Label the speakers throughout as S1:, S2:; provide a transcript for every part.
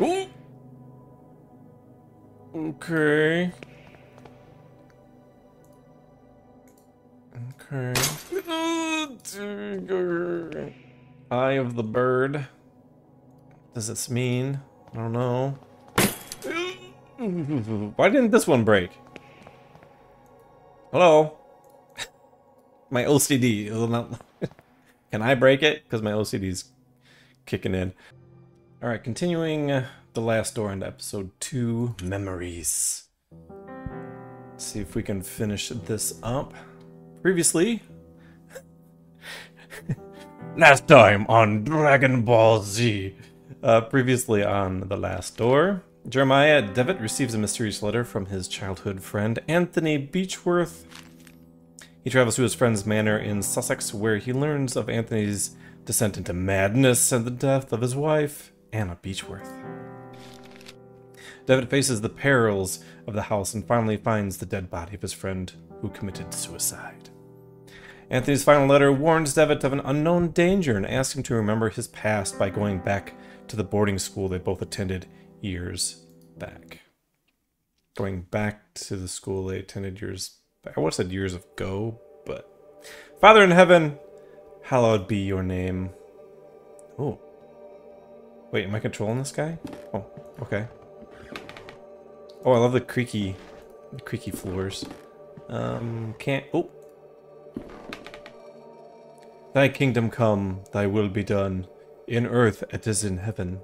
S1: Ooh. Okay. Okay. Eye of the bird. Does this mean? I don't know. Why didn't this one break? Hello? my OCD. Can I break it? Because my OCD's kicking in. Alright, continuing uh, the last door into episode 2, Memories. See if we can finish this up. Previously... last time on Dragon Ball Z. Uh, previously on The Last Door, Jeremiah Devitt receives a mysterious letter from his childhood friend Anthony Beechworth. He travels to his friend's manor in Sussex, where he learns of Anthony's descent into madness and the death of his wife, Anna Beechworth. Devitt faces the perils of the house and finally finds the dead body of his friend who committed suicide. Anthony's final letter warns Devitt of an unknown danger and asks him to remember his past by going back to the boarding school they both attended years back. Going back to the school they attended years back. I would have said years ago, but Father in heaven, hallowed be your name. Oh. Wait, am I controlling this guy? Oh, okay. Oh, I love the creaky, the creaky floors. Um, can't. Oh. Thy kingdom come, thy will be done, in earth it is in heaven.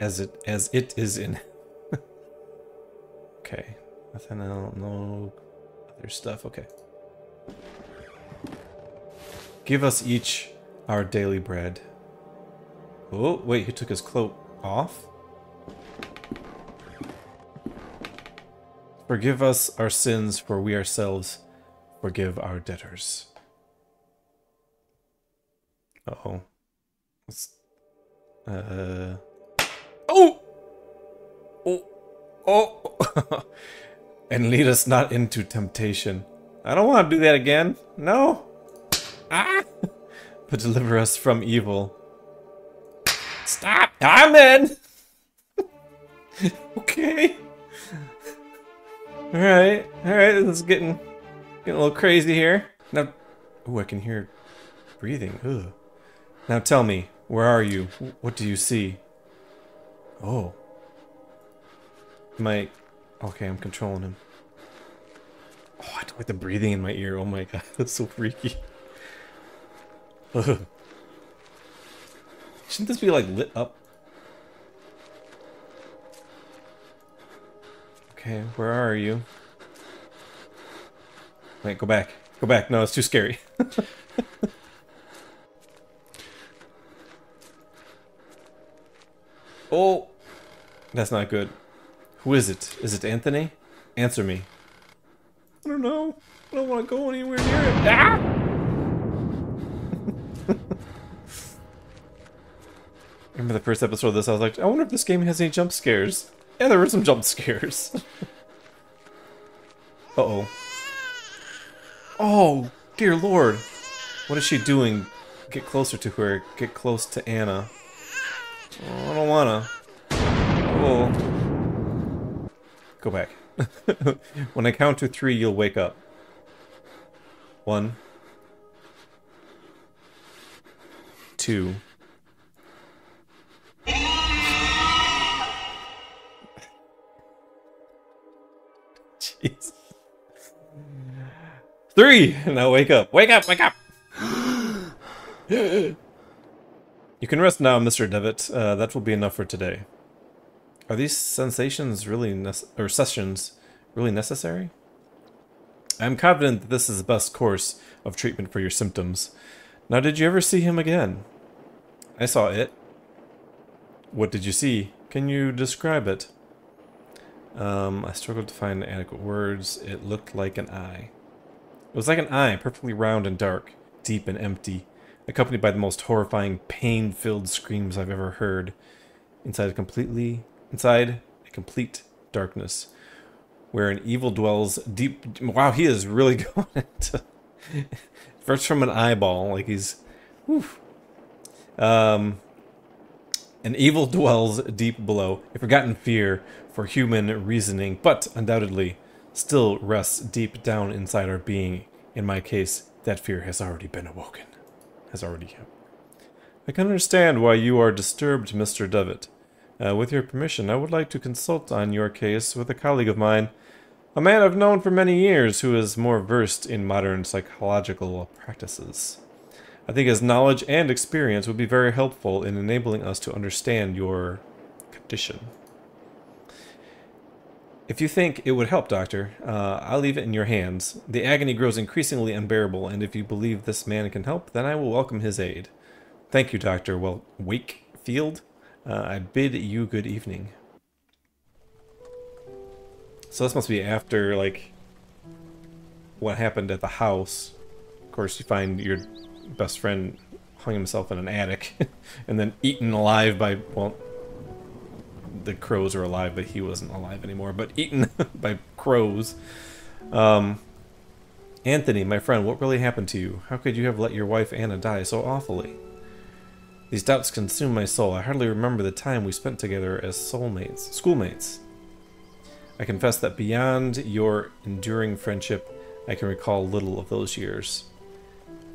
S1: As it as it is in. okay, nothing else, no other stuff. Okay. Give us each our daily bread. Oh, wait, he took his cloak off? Forgive us our sins, for we ourselves forgive our debtors. Uh-oh. What's... Uh... Oh! Oh! Oh! and lead us not into temptation. I don't want to do that again. No! Ah! but deliver us from evil. Stop! I'm in! okay. Alright, alright, this is getting, getting a little crazy here. Now, oh, I can hear breathing. Ugh. Now tell me, where are you? What do you see? Oh. My, Okay, I'm controlling him. Oh, I don't like the breathing in my ear. Oh my god, that's so freaky. Ugh. Shouldn't this be like lit up? Okay, where are you? Wait, go back. Go back. No, it's too scary. oh! That's not good. Who is it? Is it Anthony? Answer me. I don't know. I don't want to go anywhere near it. Ah! Remember the first episode of this, I was like, I wonder if this game has any jump scares. Yeah, there were some jump scares. Uh-oh. Oh, dear lord. What is she doing? Get closer to her. Get close to Anna. Oh, I don't wanna. Oh. Go back. when I count to three, you'll wake up. One. Two. Jeez. Three! Now wake up. Wake up! Wake up! you can rest now, Mr. Devitt. Uh, that will be enough for today. Are these sensations really or sessions really necessary? I am confident that this is the best course of treatment for your symptoms. Now, did you ever see him again? I saw it. What did you see? Can you describe it? Um, I struggled to find adequate words. It looked like an eye. It was like an eye, perfectly round and dark, deep and empty, accompanied by the most horrifying, pain-filled screams I've ever heard. Inside a completely, inside a complete darkness, where an evil dwells deep. Wow, he is really going into first from an eyeball, like he's. Whew. Um, An evil dwells deep below, a forgotten fear for human reasoning, but undoubtedly still rests deep down inside our being. In my case, that fear has already been awoken. Has already happened. I can understand why you are disturbed, Mr. Devitt. Uh, with your permission, I would like to consult on your case with a colleague of mine, a man I've known for many years who is more versed in modern psychological practices. I think his knowledge and experience would be very helpful in enabling us to understand your condition. If you think it would help, Doctor, uh, I'll leave it in your hands. The agony grows increasingly unbearable, and if you believe this man can help, then I will welcome his aid. Thank you, Doctor. Well, Wakefield. Uh, I bid you good evening. So this must be after, like, what happened at the house. Of course, you find your best friend hung himself in an attic and then eaten alive by, well, the crows are alive, but he wasn't alive anymore, but eaten by crows. Um, Anthony, my friend, what really happened to you? How could you have let your wife Anna die so awfully? These doubts consume my soul. I hardly remember the time we spent together as soulmates, schoolmates. I confess that beyond your enduring friendship, I can recall little of those years.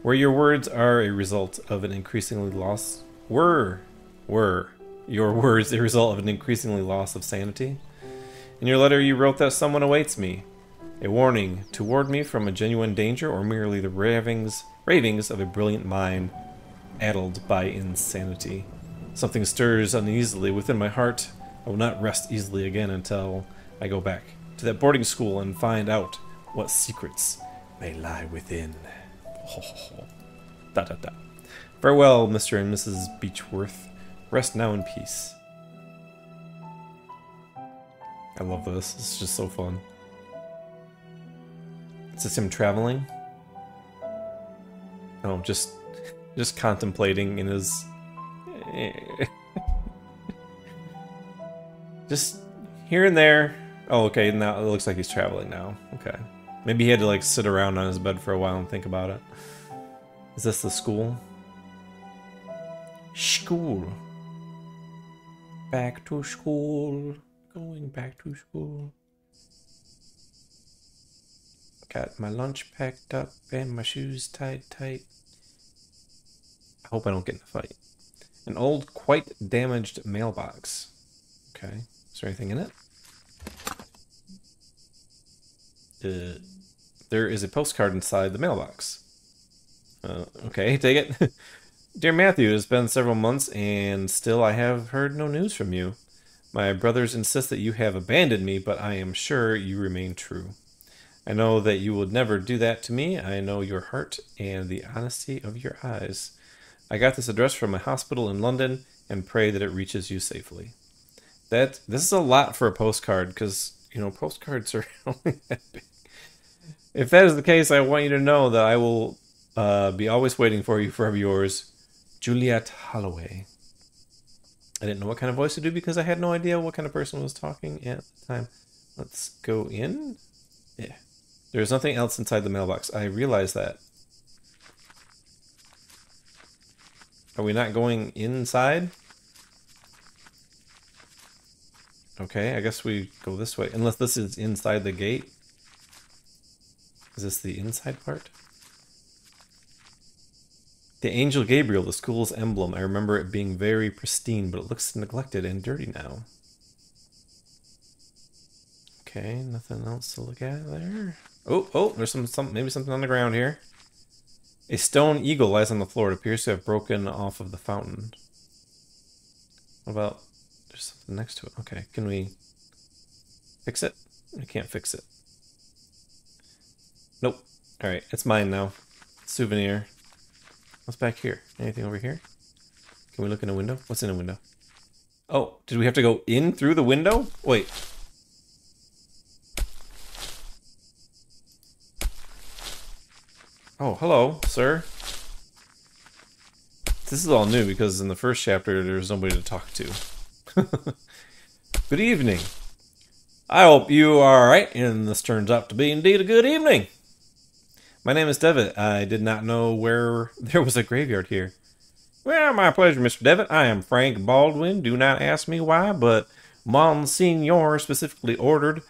S1: Where your words are a result of an increasingly lost... Were. Were. Your words a result of an increasingly loss of sanity? In your letter you wrote that someone awaits me. A warning to ward me from a genuine danger or merely the ravings, ravings of a brilliant mind addled by insanity. Something stirs uneasily within my heart. I will not rest easily again until I go back to that boarding school and find out what secrets may lie within. Oh, da da da. Farewell, Mr. and Mrs. Beechworth. Rest now in peace. I love this. It's just so fun. Is this him traveling? Oh, just just contemplating in his just here and there. Oh, okay, now it looks like he's traveling now. Okay. Maybe he had to like sit around on his bed for a while and think about it. Is this the school? School. Back to school. Going back to school. Got my lunch packed up and my shoes tied tight. I hope I don't get in a fight. An old, quite damaged mailbox. Okay. Is there anything in it? Uh, there is a postcard inside the mailbox. Uh, okay, take it. Dear Matthew, it has been several months and still I have heard no news from you. My brothers insist that you have abandoned me, but I am sure you remain true. I know that you would never do that to me. I know your heart and the honesty of your eyes. I got this address from a hospital in London and pray that it reaches you safely. That this is a lot for a postcard because you know postcards are only that big. If that is the case, I want you to know that I will uh, be always waiting for you, forever yours, Juliet Holloway. I didn't know what kind of voice to do because I had no idea what kind of person was talking at the time. Let's go in. Yeah. There's nothing else inside the mailbox. I realize that. Are we not going inside? Okay, I guess we go this way. Unless this is inside the gate. Is this the inside part? The Angel Gabriel, the school's emblem. I remember it being very pristine, but it looks neglected and dirty now. Okay, nothing else to look at there. Oh, oh, there's some, some maybe something on the ground here. A stone eagle lies on the floor. It appears to have broken off of the fountain. What about... There's something next to it. Okay, can we fix it? We can't fix it. Nope. Alright, it's mine now. Souvenir. What's back here? Anything over here? Can we look in a window? What's in a window? Oh, did we have to go in through the window? Wait. Oh, hello, sir. This is all new because in the first chapter there's nobody to talk to. good evening. I hope you are alright, and this turns out to be indeed a good evening. My name is Devitt. I did not know where there was a graveyard here. Well, my pleasure, Mr. Devitt. I am Frank Baldwin. Do not ask me why, but Monsignor specifically ordered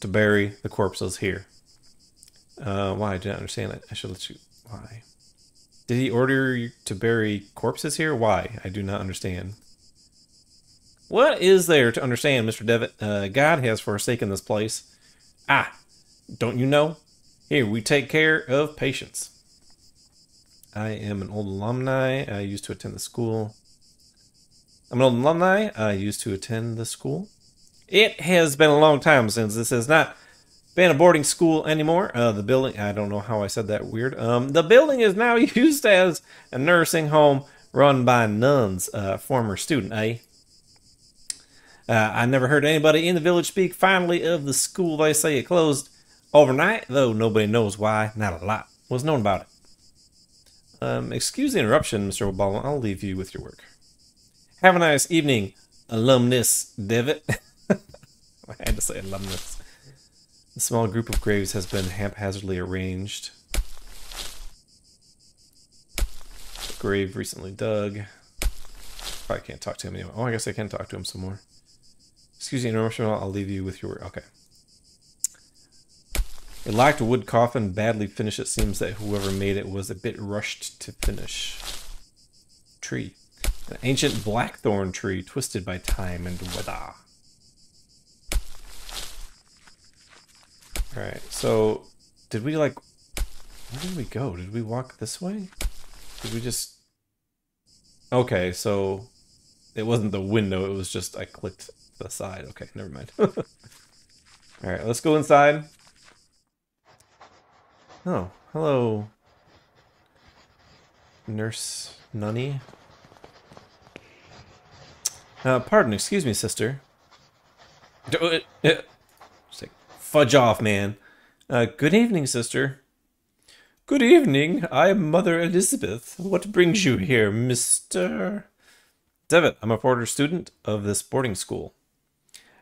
S1: to bury the corpses here. Uh, why? I do not understand that. I should let you. Why? Did he order you to bury corpses here? Why? I do not understand. What is there to understand, Mr. Devitt? Uh, God has forsaken this place. Ah, don't you know? Here, we take care of patients. I am an old alumni. I used to attend the school. I'm an old alumni. I used to attend the school. It has been a long time since this has not been a boarding school anymore. Uh, the building, I don't know how I said that weird. Um, the building is now used as a nursing home run by nuns, uh, former student, eh? Uh, I never heard anybody in the village speak finally of the school. They say it closed overnight, though nobody knows why. Not a lot was known about it. Um, excuse the interruption, Mr. Baldwin. I'll leave you with your work. Have a nice evening, alumnus Devitt. I had to say alumnus. A small group of graves has been haphazardly arranged. grave recently dug. Probably can't talk to him anymore. Oh, I guess I can talk to him some more. Excuse the interruption. I'll leave you with your work. Okay. A locked wood coffin, badly finished. It seems that whoever made it was a bit rushed to finish. Tree. An ancient blackthorn tree twisted by time and weather. Alright, so did we like where did we go? Did we walk this way? Did we just Okay, so it wasn't the window, it was just I clicked the side. Okay, never mind. Alright, let's go inside. Oh, hello. Nurse Nunny. Uh, pardon, excuse me, sister. Do it. Fudge off, man. Uh, good evening, sister. Good evening. I'm Mother Elizabeth. What brings you here, Mr. Devitt? I'm a Porter student of this boarding school.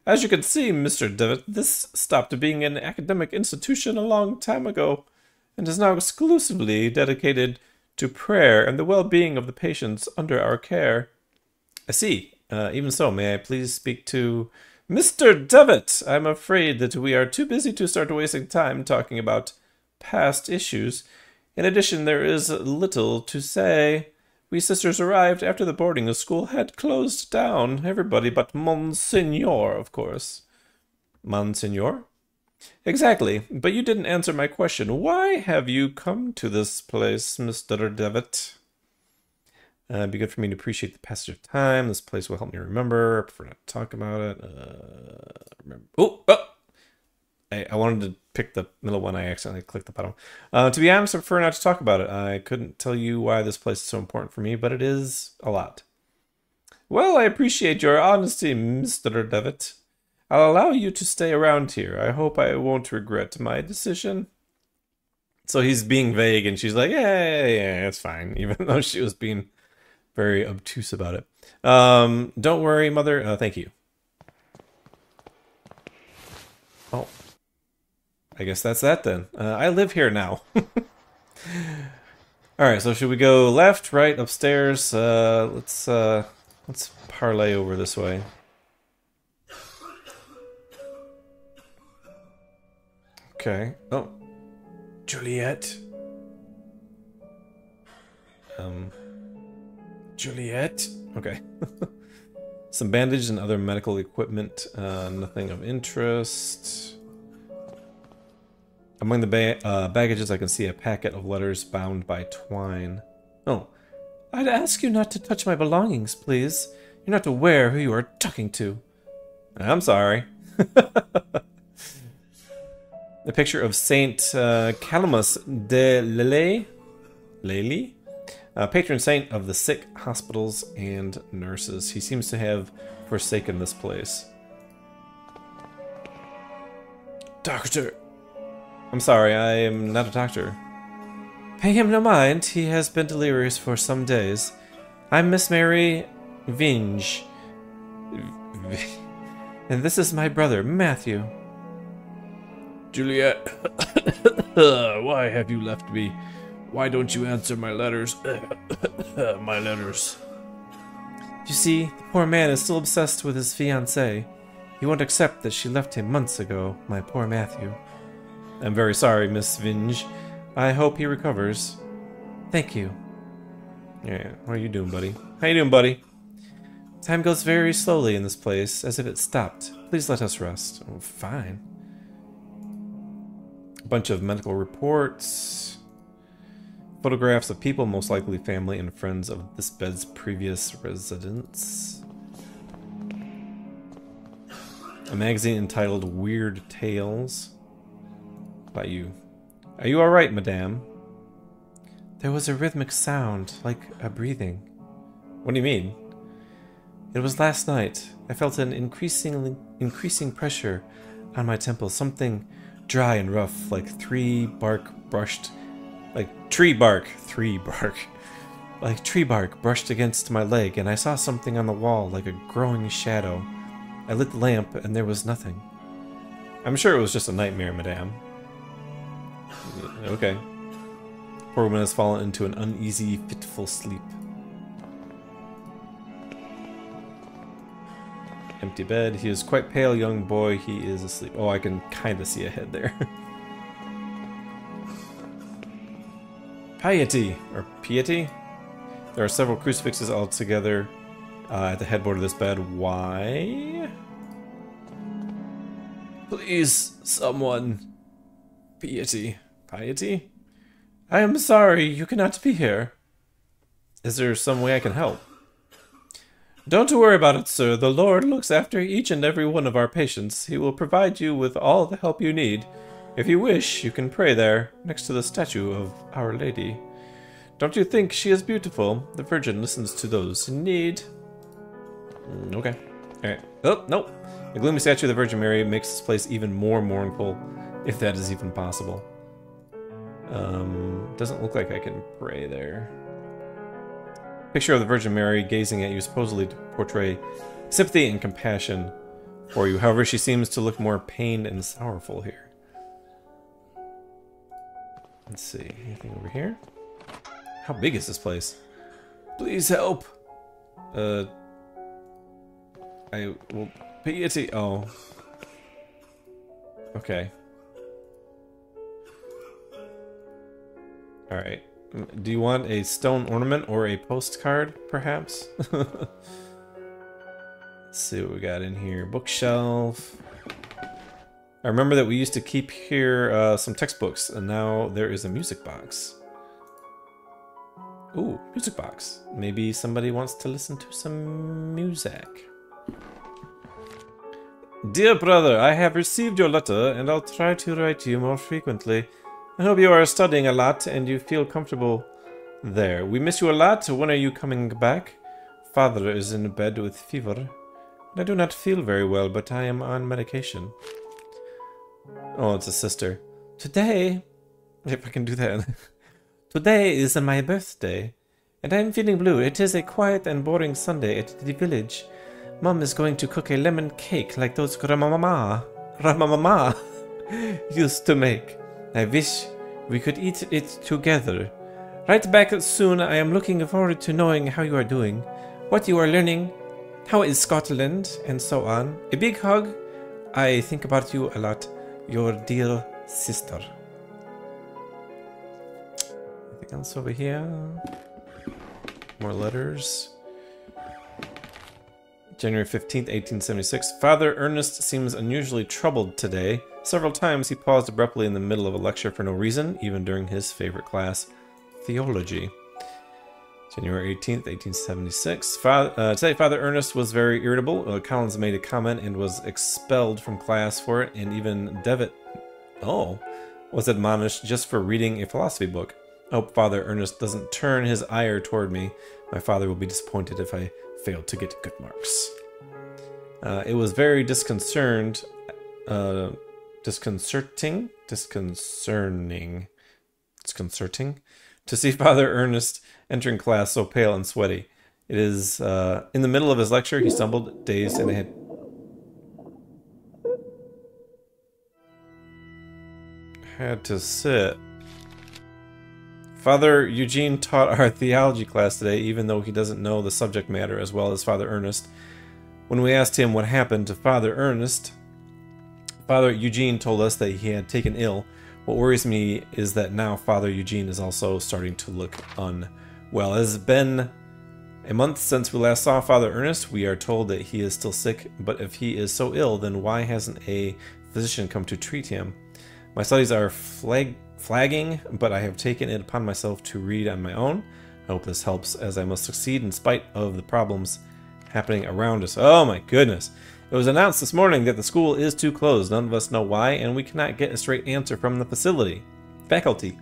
S1: As you can see, Mr. Devitt, this stopped being an academic institution a long time ago and is now exclusively dedicated to prayer and the well-being of the patients under our care. I see. Uh, even so, may I please speak to Mr. Devitt, I'm afraid that we are too busy to start wasting time talking about past issues. In addition, there is little to say. We sisters arrived after the boarding school had closed down. Everybody but Monsignor, of course. Monsignor? Exactly, but you didn't answer my question. Why have you come to this place, Mr. Devitt? Uh, it'd be good for me to appreciate the passage of time. This place will help me remember. I prefer not to talk about it. Uh, remember. Oh, oh! I, I wanted to pick the middle one. I accidentally clicked the bottom. Uh, to be honest, I prefer not to talk about it. I couldn't tell you why this place is so important for me, but it is a lot. Well, I appreciate your honesty, Mr. Devitt. I'll allow you to stay around here. I hope I won't regret my decision. So he's being vague, and she's like, yeah, yeah, yeah, it's fine, even though she was being very obtuse about it. Um, don't worry, mother. Uh, thank you. Oh. I guess that's that then. Uh, I live here now. Alright, so should we go left, right, upstairs? Uh, let's, uh, let's parlay over this way. Okay. Oh. Juliet. Um... Juliet. Okay. Some bandage and other medical equipment. Uh, nothing of interest. Among the ba uh, baggages, I can see a packet of letters bound by twine. Oh, I'd ask you not to touch my belongings, please. You're not aware who you are talking to. I'm sorry. a picture of Saint uh, Calamus de Lele, Lely, patron saint of the sick, hospitals, and nurses. He seems to have forsaken this place. Doctor! I'm sorry, I am not a doctor. Pay him no mind, he has been delirious for some days. I'm Miss Mary Vinge. And this is my brother, Matthew. Juliet, why have you left me? Why don't you answer my letters? my letters. You see, the poor man is still obsessed with his fiancée. He won't accept that she left him months ago, my poor Matthew. I'm very sorry, Miss Vinge. I hope he recovers. Thank you. Yeah, what are you doing, buddy? How you doing, buddy? Time goes very slowly in this place, as if it stopped. Please let us rest. Oh, fine. A bunch of medical reports. Photographs of people, most likely family and friends of this bed's previous residents. A magazine entitled Weird Tales. By you. Are you alright, madame? There was a rhythmic sound, like a breathing. What do you mean? It was last night. I felt an increasing, increasing pressure on my temple, something dry and rough, like three bark brushed, like tree bark, three bark, like tree bark brushed against my leg, and I saw something on the wall, like a growing shadow. I lit the lamp, and there was nothing. I'm sure it was just a nightmare, madame. Okay. Poor woman has fallen into an uneasy, fitful sleep. Empty bed. He is quite pale, young boy. He is asleep. Oh, I can kind of see a head there. Piety, or piety? There are several crucifixes all together uh, at the headboard of this bed. Why? Please, someone. Piety. Piety? I am sorry, you cannot be here. Is there some way I can help? Don't worry about it, sir. The Lord looks after each and every one of our patients. He will provide you with all the help you need. If you wish, you can pray there, next to the statue of Our Lady. Don't you think she is beautiful? The Virgin listens to those in need. Mm, okay. Alright. Oh, nope. The gloomy statue of the Virgin Mary makes this place even more mournful, if that is even possible. Um, doesn't look like I can pray there. Picture of the Virgin Mary gazing at you supposedly to portray sympathy and compassion for you. However, she seems to look more pained and sorrowful here. Let's see. Anything over here? How big is this place? Please help. Uh, I will piety. Oh. Okay. Alright. Do you want a stone ornament or a postcard, perhaps? Let's see what we got in here. Bookshelf. I remember that we used to keep here uh, some textbooks, and now there is a music box. Ooh, music box. Maybe somebody wants to listen to some music. Dear brother, I have received your letter, and I'll try to write to you more frequently. I hope you are studying a lot and you feel comfortable there. We miss you a lot. When are you coming back? Father is in bed with fever. I do not feel very well, but I am on medication. Oh, it's a sister. Today, if I can do that. Today is my birthday, and I am feeling blue. It is a quiet and boring Sunday at the village. Mom is going to cook a lemon cake like those grandmama, grandmama used to make. I wish we could eat it together. Right back soon, I am looking forward to knowing how you are doing, what you are learning, how is Scotland, and so on. A big hug. I think about you a lot. Your dear sister. Anything else over here? More letters. January 15th, 1876. Father Ernest seems unusually troubled today. Several times he paused abruptly in the middle of a lecture for no reason, even during his favorite class, theology. January 18th, 1876. Father, uh, today, Father Ernest was very irritable. Uh, Collins made a comment and was expelled from class for it, and even Devitt, oh, was admonished just for reading a philosophy book. I hope Father Ernest doesn't turn his ire toward me. My father will be disappointed if I fail to get good marks. Uh, it was very disconcerted uh, disconcerting, disconcerting to see Father Ernest entering class so pale and sweaty. It is uh, in the middle of his lecture. He stumbled, dazed, and had had to sit Father Eugene taught our theology class today, even though he doesn't know the subject matter as well as Father Ernest. When we asked him what happened to Father Ernest, Father Eugene told us that he had taken ill. What worries me is that now Father Eugene is also starting to look unwell. It has been a month since we last saw Father Ernest. We are told that he is still sick, but if he is so ill, then why hasn't a physician come to treat him? My studies are flag flagging, but I have taken it upon myself to read on my own. I hope this helps, as I must succeed in spite of the problems happening around us. Oh my goodness. It was announced this morning that the school is too closed. None of us know why, and we cannot get a straight answer from the facility. Faculty.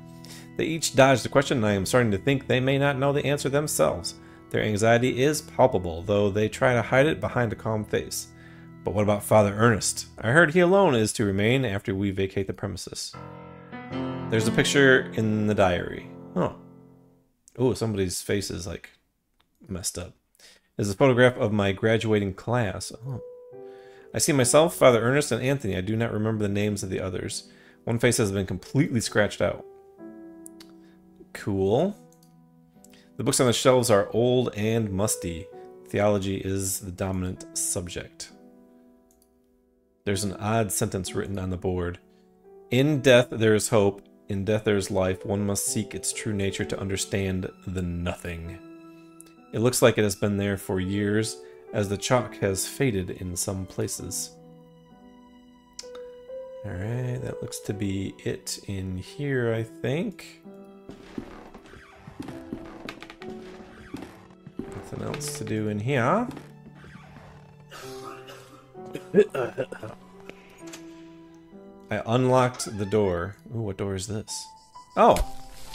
S1: They each dodged the question, and I am starting to think they may not know the answer themselves. Their anxiety is palpable, though they try to hide it behind a calm face. But what about Father Ernest? I heard he alone is to remain after we vacate the premises. There's a picture in the diary. Oh. Oh, somebody's face is like messed up. There's a photograph of my graduating class. Oh. I see myself, Father Ernest, and Anthony. I do not remember the names of the others. One face has been completely scratched out. Cool. The books on the shelves are old and musty. Theology is the dominant subject. There's an odd sentence written on the board. In death there is hope, in death there is life. One must seek its true nature to understand the nothing. It looks like it has been there for years, as the chalk has faded in some places. Alright, that looks to be it in here, I think. Nothing else to do in here. I unlocked the door. Ooh, what door is this? Oh,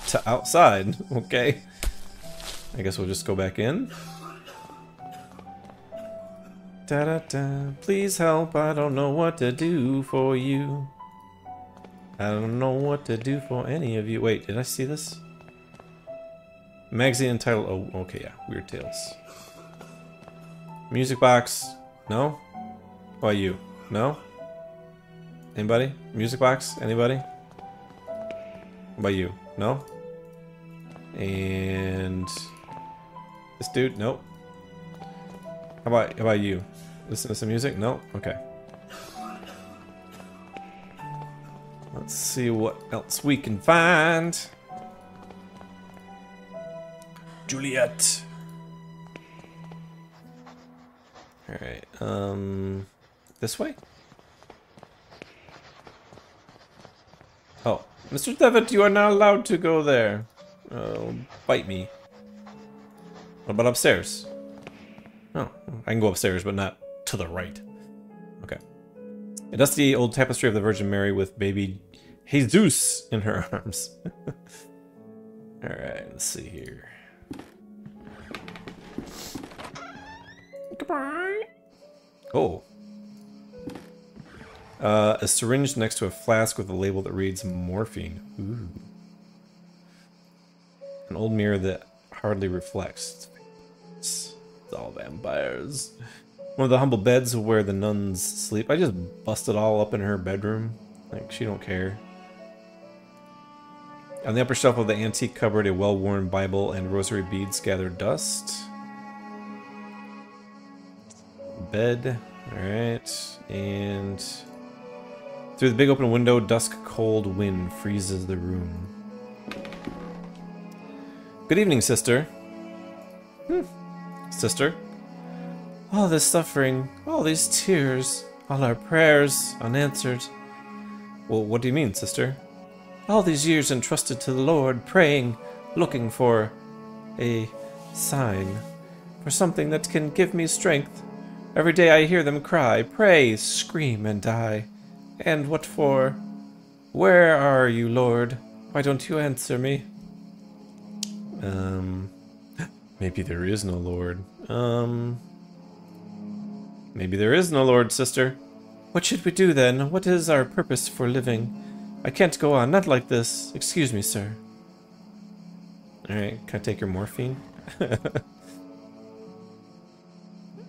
S1: to outside. Okay. I guess we'll just go back in. Da da da. Please help. I don't know what to do for you. I don't know what to do for any of you. Wait, did I see this? Magazine entitled. Oh, okay, yeah. Weird Tales. Music box. No? Why you? No? Anybody? Music box? Anybody? About you? No? And this dude? Nope. How about how about you? Listen to some music? No? Okay. Let's see what else we can find. Juliet. Alright, um this way? Oh, Mr. Devitt, you are not allowed to go there. Oh, bite me. What about upstairs? Oh, I can go upstairs, but not to the right. Okay. A dusty old tapestry of the Virgin Mary with baby Jesus in her arms. Alright, let's see here. Goodbye. Oh, uh, a syringe next to a flask with a label that reads morphine. Ooh. An old mirror that hardly reflects. All vampires. One of the humble beds where the nuns sleep. I just busted all up in her bedroom. Like, she don't care. On the upper shelf of the antique cupboard, a well-worn Bible and rosary beads gather dust. Bed. Alright. And through the big open window, dusk cold wind freezes the room. Good evening, sister. Hmm. Sister? All this suffering, all these tears, all our prayers unanswered. Well, what do you mean, sister? All these years entrusted to the Lord, praying, looking for a sign, for something that can give me strength. Every day I hear them cry, pray, scream, and die. And what for? Where are you, Lord? Why don't you answer me? Um, maybe there is no Lord. Um, maybe there is no Lord, sister. What should we do then? What is our purpose for living? I can't go on, not like this. Excuse me, sir. Alright, can I take your morphine?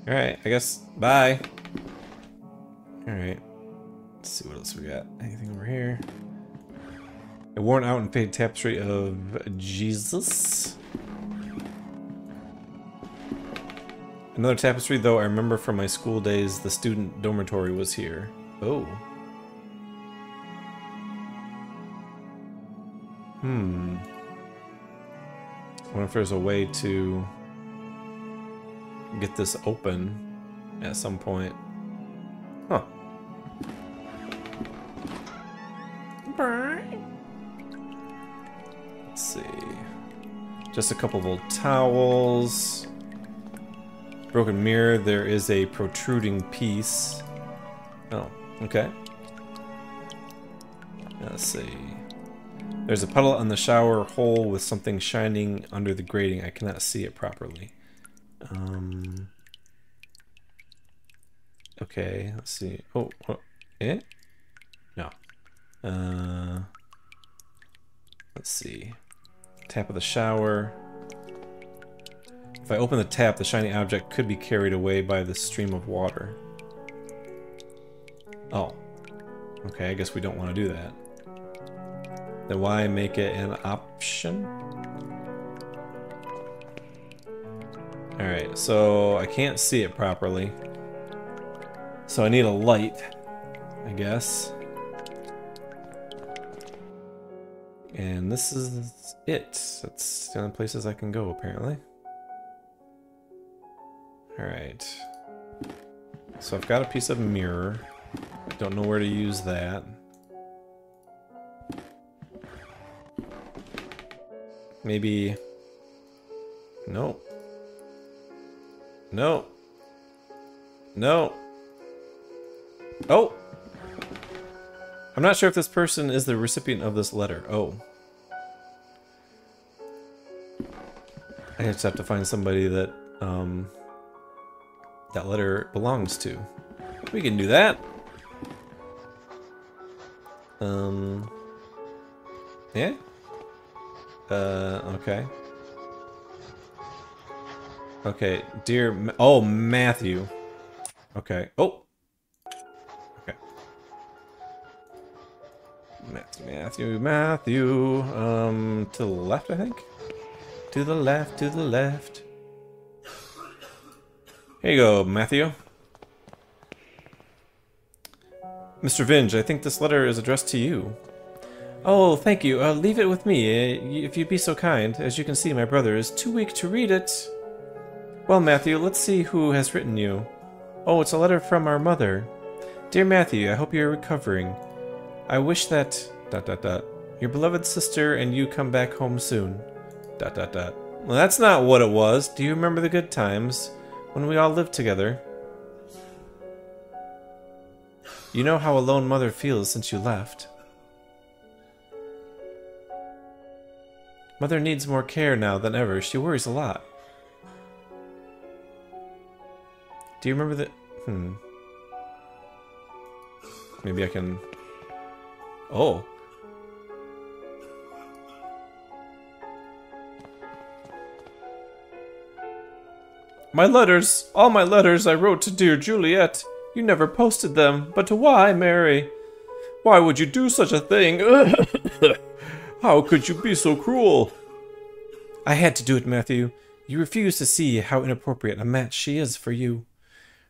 S1: Alright, I guess, bye. Alright. Let's see what else we got. Anything over here? A worn out and faded tapestry of Jesus. Another tapestry, though I remember from my school days, the student dormitory was here. Oh. Hmm. I wonder if there's a way to get this open at some point. Huh. Let's see. Just a couple of old towels. Broken mirror, there is a protruding piece. Oh, okay. Let's see. There's a puddle on the shower hole with something shining under the grating. I cannot see it properly. Um. Okay, let's see. Oh, oh eh? No. Uh. Let's see. Tap of the shower. If I open the tap, the shiny object could be carried away by the stream of water. Oh. Okay, I guess we don't want to do that. Then why make it an option? Alright, so I can't see it properly. So I need a light, I guess. And this is it. That's the only places I can go, apparently. Alright. So I've got a piece of mirror. Don't know where to use that. Maybe... No. No. No. Oh! I'm not sure if this person is the recipient of this letter. Oh. I just have to find somebody that, um, that letter belongs to. We can do that. Um, yeah? Uh, okay. Okay, dear, Ma oh, Matthew. Okay, oh. Okay. Matthew, Matthew, Matthew. Um, to the left, I think? To the left, to the left. Here you go, Matthew. Mr. Vinge, I think this letter is addressed to you. Oh, thank you. Uh, leave it with me, uh, if you'd be so kind. As you can see, my brother is too weak to read it. Well, Matthew, let's see who has written you. Oh, it's a letter from our mother. Dear Matthew, I hope you're recovering. I wish that... dot dot dot. Your beloved sister and you come back home soon. Dot dot dot. Well, that's not what it was. Do you remember the good times? When we all lived together? You know how alone mother feels since you left. Mother needs more care now than ever. She worries a lot. Do you remember the... Hmm. Maybe I can... Oh. My letters! All my letters I wrote to dear Juliet. You never posted them, but to why, Mary? Why would you do such a thing? How could you be so cruel? I had to do it, Matthew. You refuse to see how inappropriate a match she is for you.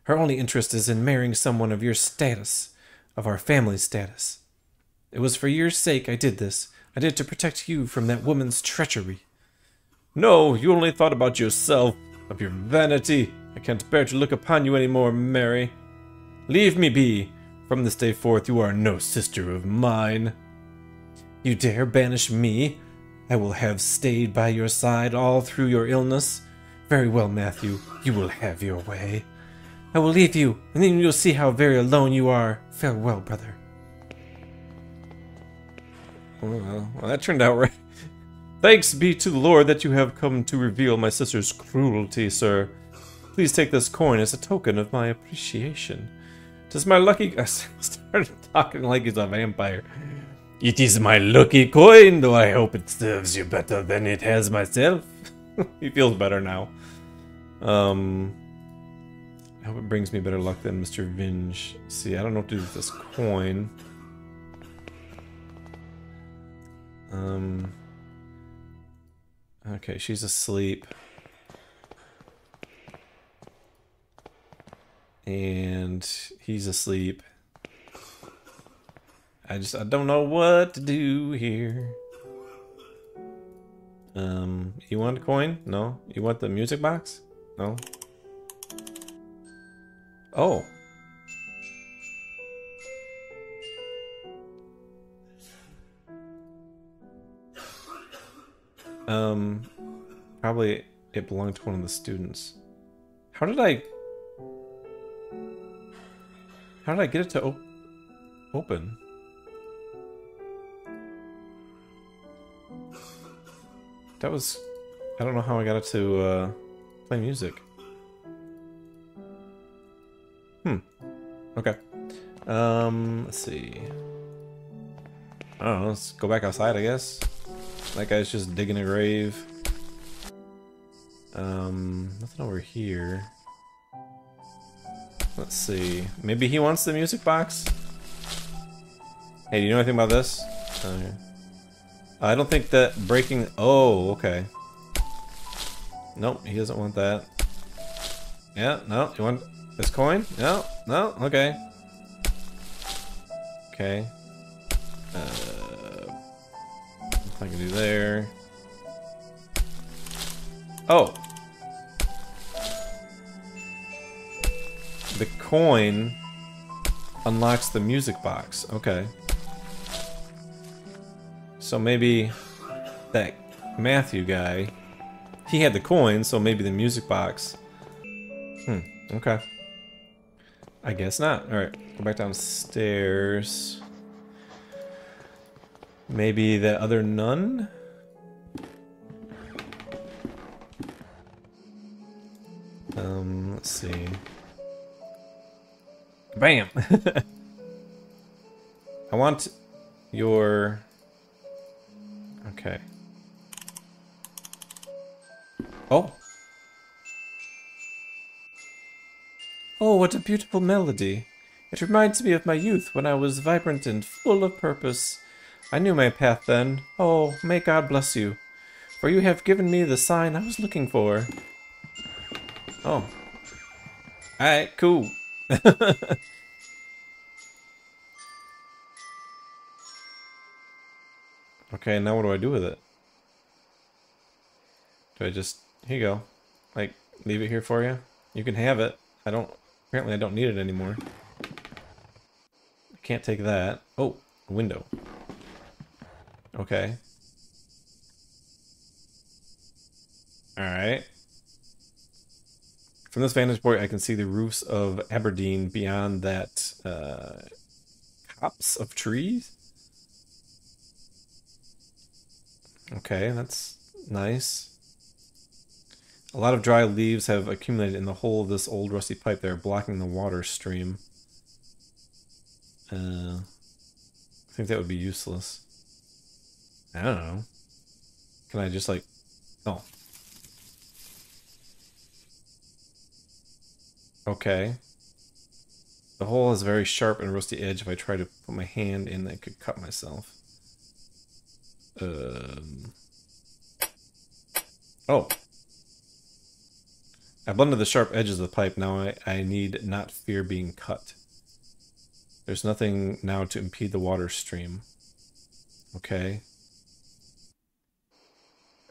S1: Her only interest is in marrying someone of your status, of our family status. It was for your sake I did this. I did it to protect you from that woman's treachery. No, you only thought about yourself, of your vanity. I can't bear to look upon you any more, Mary. Leave me be. From this day forth you are no sister of mine. You dare banish me? I will have stayed by your side all through your illness. Very well, Matthew, you will have your way. I will leave you, and then you'll see how very alone you are. Farewell, brother. Well, well, that turned out right. Thanks be to the Lord that you have come to reveal my sister's cruelty, sir. Please take this coin as a token of my appreciation. Tis my lucky... I started talking like he's a vampire. It is my lucky coin, though I hope it serves you better than it has myself. he feels better now. Um, I hope it brings me better luck than Mr. Vinge. See, I don't know what to do with this coin. Um. Okay, she's asleep. And he's asleep. I just I don't know what to do here. Um, you want a coin? No. You want the music box? No. Oh. Um, probably it belonged to one of the students. How did I... How did I get it to op open? That was... I don't know how I got it to uh, play music. Hmm. Okay. Um, let's see. I don't know, let's go back outside, I guess. That guy's just digging a grave. Um, nothing over here. Let's see. Maybe he wants the music box? Hey, do you know anything about this? Okay. I don't think that breaking... Oh, okay. Nope, he doesn't want that. Yeah, no, you want this coin? No, no, okay. Okay. Uh, do there. Oh! The coin unlocks the music box. Okay. So maybe that Matthew guy, he had the coin, so maybe the music box. Hmm, okay. I guess not. Alright, go back downstairs. Maybe the other nun? Um, let's see. Bam! I want your Okay. Oh. Oh, what a beautiful melody. It reminds me of my youth when I was vibrant and full of purpose. I knew my path then. Oh, may God bless you. For you have given me the sign I was looking for. Oh. Alright, cool. Okay, now what do I do with it? Do I just... Here you go. Like, leave it here for you? You can have it. I don't... Apparently I don't need it anymore. I can't take that. Oh, window. Okay. Alright. From this vantage point, I can see the roofs of Aberdeen beyond that uh, copse of trees. Okay, that's nice. A lot of dry leaves have accumulated in the hole of this old rusty pipe there, blocking the water stream. Uh, I think that would be useless. I don't know. Can I just like... Oh. Okay. The hole has a very sharp and rusty edge. If I try to put my hand in, I could cut myself. Um, oh. I blended the sharp edges of the pipe. Now I, I need not fear being cut. There's nothing now to impede the water stream. Okay.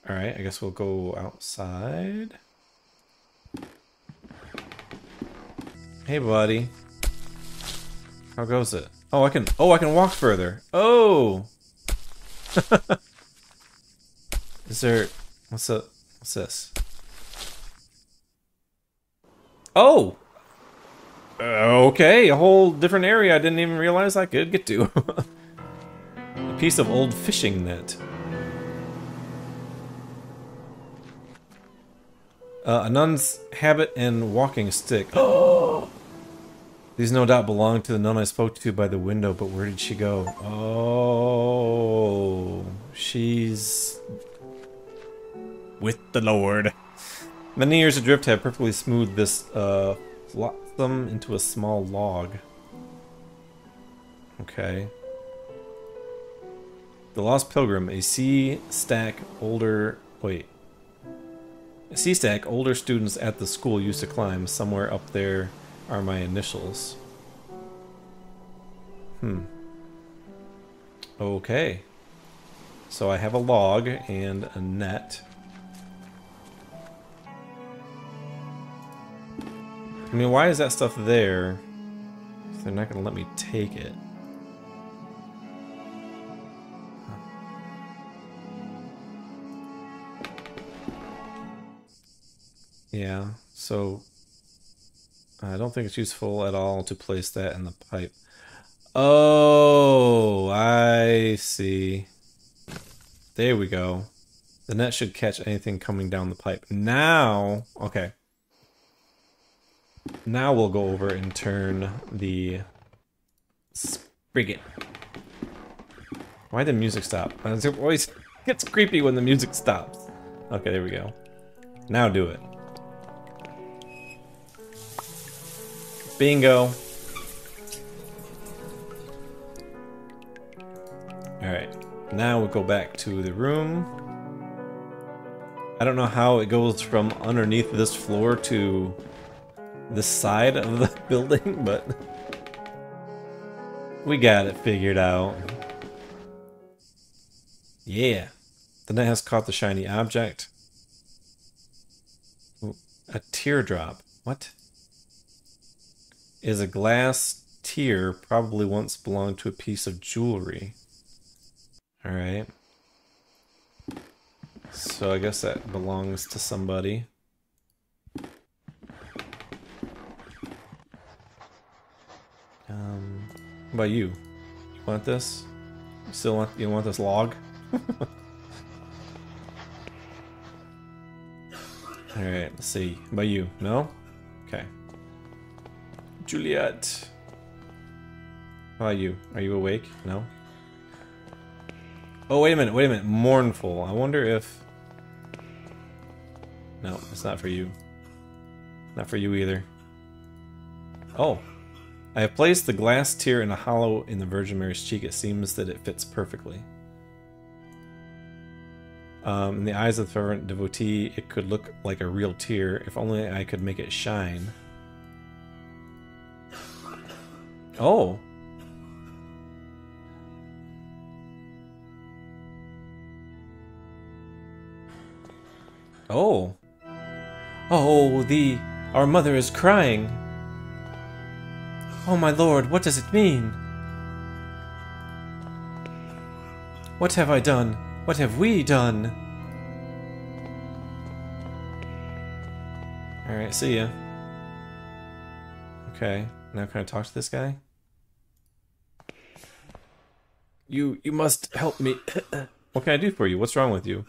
S1: Alright, I guess we'll go outside. Hey, buddy. How goes it? Oh, I can- oh, I can walk further. Oh! Is there... What's up? What's this? Oh! Uh, okay, a whole different area I didn't even realize I could get to. a piece of old fishing net. Uh, a nun's habit and walking stick. Oh! These no doubt belong to the nun I spoke to by the window, but where did she go? Oh, she's with the Lord. Many years adrift have perfectly smoothed this uh, them into a small log. Okay. The Lost Pilgrim, a sea stack older. Wait. A sea stack older students at the school used to climb. Somewhere up there are my initials. Hmm. Okay. So I have a log and a net. I mean, why is that stuff there? They're not going to let me take it. Yeah, so I don't think it's useful at all to place that in the pipe. Oh, I see. There we go. The net should catch anything coming down the pipe. Now, okay. Now we'll go over and turn the spigot. Why did the music stop? It always gets creepy when the music stops. Okay, there we go. Now do it. Bingo. Alright, now we'll go back to the room. I don't know how it goes from underneath this floor to the side of the building, but we got it figured out. Yeah. The net has caught the shiny object. Ooh, a teardrop. What? Is a glass tear probably once belonged to a piece of jewelry. Alright. So I guess that belongs to somebody. Um, what about you? You want this? You still want you want this log? Alright, let's see. How about you? No? Juliet. How about you? Are you awake? No? Oh, wait a minute, wait a minute. Mournful. I wonder if... No, it's not for you. Not for you either. Oh, I have placed the glass tear in a hollow in the Virgin Mary's cheek. It seems that it fits perfectly. Um, in the eyes of the fervent devotee, it could look like a real tear. If only I could make it shine. Oh. Oh. Oh, the... Our mother is crying. Oh my lord, what does it mean? What have I done? What have we done? Alright, see ya. Okay, now can I talk to this guy? You, you must help me. what can I do for you? What's wrong with you?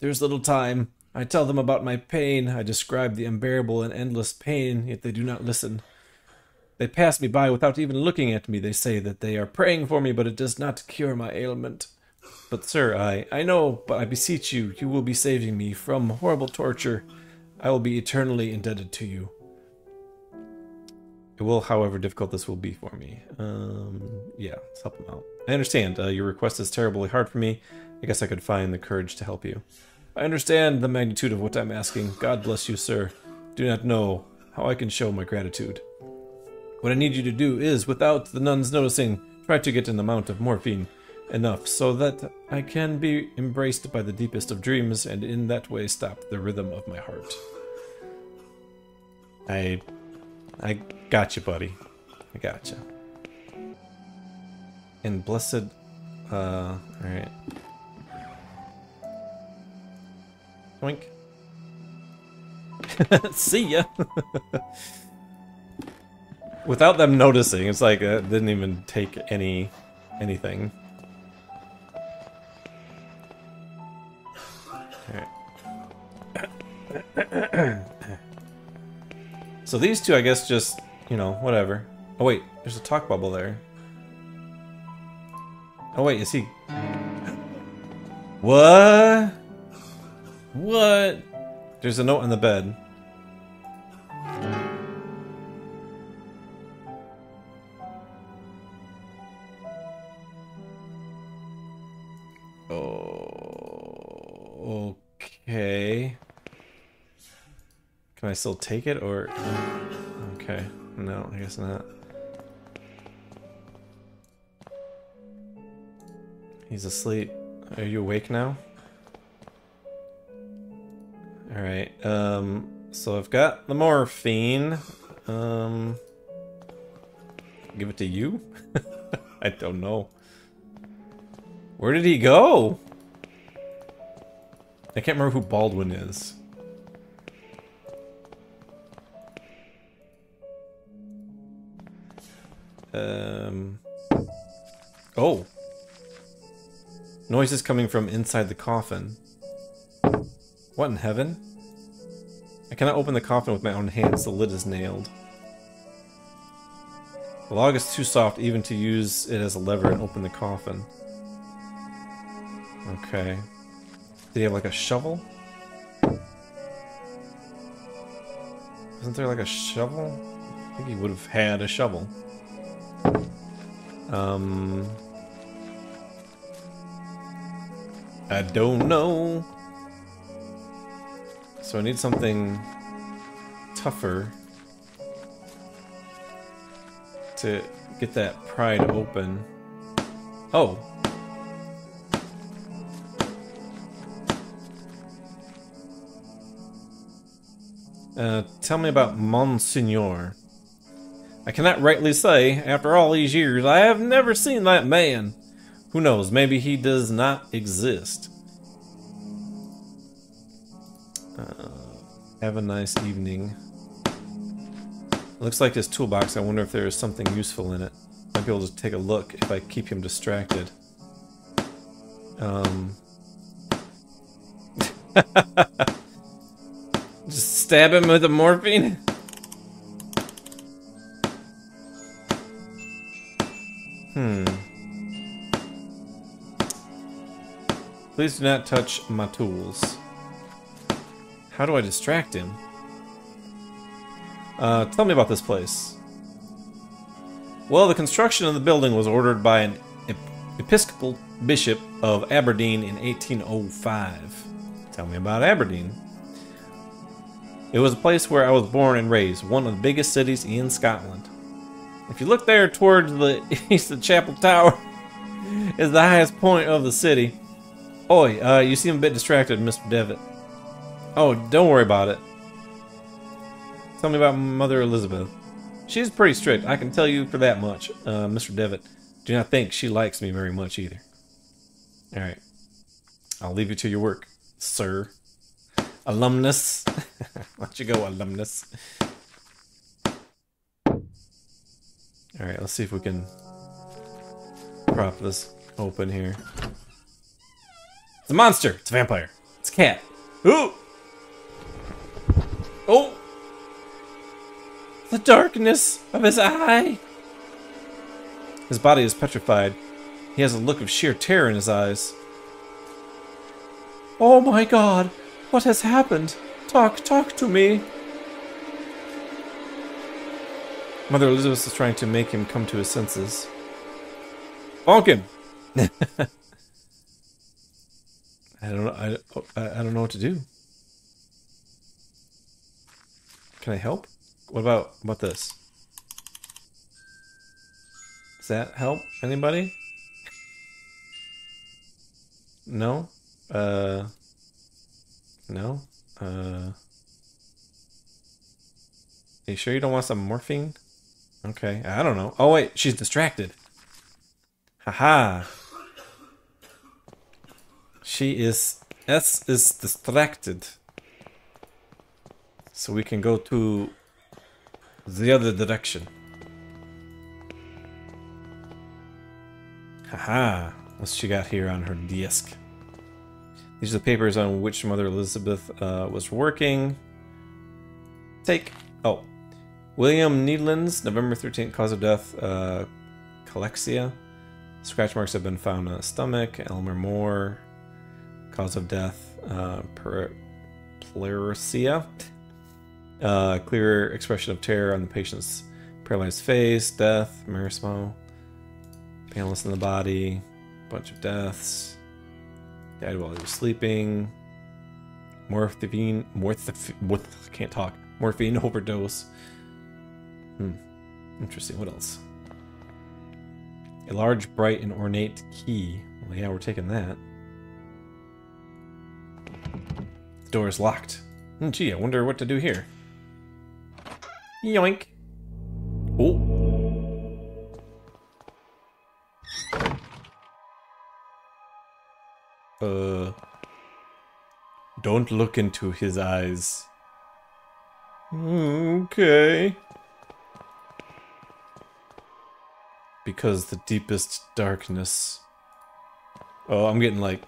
S1: There's little time. I tell them about my pain. I describe the unbearable and endless pain, yet they do not listen. They pass me by without even looking at me. They say that they are praying for me, but it does not cure my ailment. But, sir, I, I know, but I beseech you, you will be saving me from horrible torture. I will be eternally indebted to you. It will, however difficult this will be for me. Um, yeah, let's help him out. I understand. Uh, your request is terribly hard for me. I guess I could find the courage to help you. I understand the magnitude of what I'm asking. God bless you, sir. Do not know how I can show my gratitude. What I need you to do is, without the nuns noticing, try to get an amount of morphine enough so that I can be embraced by the deepest of dreams and in that way stop the rhythm of my heart. I... I got you, buddy. I got you. And blessed... Uh, alright. Twink. See ya! Without them noticing, it's like it didn't even take any anything. so these two, I guess, just, you know, whatever. Oh wait, there's a talk bubble there. Oh wait, is he... What? What? There's a note in the bed. Oh, okay. Can I still take it or? Okay, no, I guess not. He's asleep. Are you awake now? Alright, um, so I've got the morphine. Um, give it to you? I don't know. Where did he go? I can't remember who Baldwin is. Um. Oh. Noises coming from inside the coffin. What in heaven? I cannot open the coffin with my own hands, the lid is nailed. The log is too soft even to use it as a lever and open the coffin. Okay. Did he have like a shovel? Isn't there like a shovel? I think he would have had a shovel. Um... I don't know. So I need something tougher to get that pride open. Oh. Uh, tell me about Monsignor. I cannot rightly say, after all these years, I have never seen that man. Who knows, maybe he does not exist. Uh, have a nice evening. Looks like his toolbox. I wonder if there is something useful in it. Might be able to take a look if I keep him distracted. Um... Just stab him with a morphine? Please do not touch my tools. How do I distract him? Uh, tell me about this place. Well, the construction of the building was ordered by an Episcopal Bishop of Aberdeen in 1805. Tell me about Aberdeen. It was a place where I was born and raised, one of the biggest cities in Scotland. If you look there towards the east of Chapel Tower, is the highest point of the city. Oi, uh, you seem a bit distracted, Mr. Devitt. Oh, don't worry about it. Tell me about Mother Elizabeth. She's pretty strict, I can tell you for that much, uh, Mr. Devitt. Do not think she likes me very much either. Alright. I'll leave you to your work, sir. Alumnus. Why don't you go, alumnus? Alright, let's see if we can prop this open here. It's a monster! It's a vampire. It's a cat. Ooh! Oh! The darkness of his eye! His body is petrified. He has a look of sheer terror in his eyes. Oh my god! What has happened? Talk, talk to me! Mother Elizabeth is trying to make him come to his senses. Bonk him! I don't know. I, I don't know what to do. Can I help? What about what about this? Does that help anybody? No. Uh. No. Uh. Are you sure you don't want some morphine? Okay, I don't know. Oh wait, she's distracted. Haha. -ha. She is... S is distracted. So we can go to the other direction. Haha. What's she got here on her desk? These are the papers on which Mother Elizabeth uh, was working. Take. Oh. William Needlands, November 13th, cause of death, uh. Scratch marks have been found on the stomach. Elmer Moore, Cause of death, uh, pleuresia. Uh, clear expression of terror on the patient's paralyzed face. Death, marasmo. painless in the body. Bunch of deaths. Died while he was sleeping. Morphine, morphine, can't talk. Morphine overdose. Hmm. Interesting. What else? A large, bright, and ornate key. Well, yeah, we're taking that. The door is locked. Hmm, gee, I wonder what to do here. Yoink. Oh. Uh. Don't look into his eyes. Okay. Because the deepest darkness. Oh, I'm getting like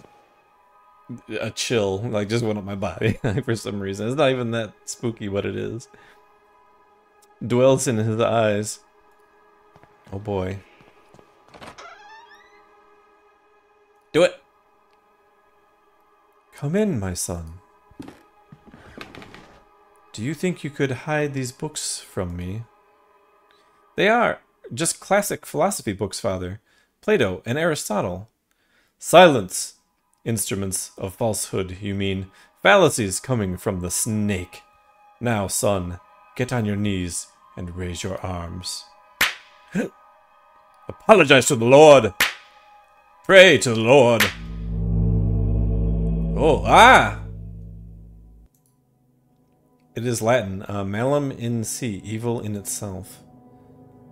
S1: a chill, like just went up my body for some reason. It's not even that spooky, but it is. Dwells in his eyes. Oh boy. Do it! Come in, my son. Do you think you could hide these books from me? They are just classic philosophy books, father. Plato and Aristotle. Silence! Instruments of falsehood, you mean. Fallacies coming from the snake. Now, son, get on your knees and raise your arms. Apologize to the Lord! Pray to the Lord! Oh, ah! It is Latin. Uh, malum in se, evil in itself.